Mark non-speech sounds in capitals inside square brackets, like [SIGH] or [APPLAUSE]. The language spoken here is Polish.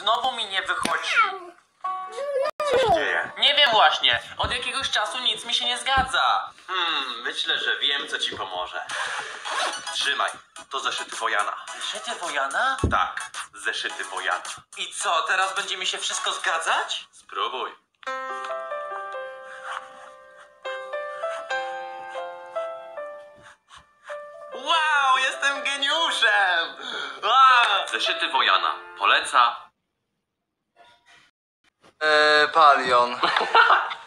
Znowu mi nie wychodzi. Co się dzieje? Nie wiem właśnie. Od jakiegoś czasu nic mi się nie zgadza. Hmm, myślę, że wiem, co ci pomoże. Trzymaj. To zeszyty Wojana. Zeszyty Wojana? Tak, zeszyty Wojana. I co, teraz będzie mi się wszystko zgadzać? Spróbuj. Wow, jestem geniuszem! A! Zeszyty Wojana. Poleca Palion. [LAUGHS]